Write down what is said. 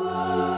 Oh.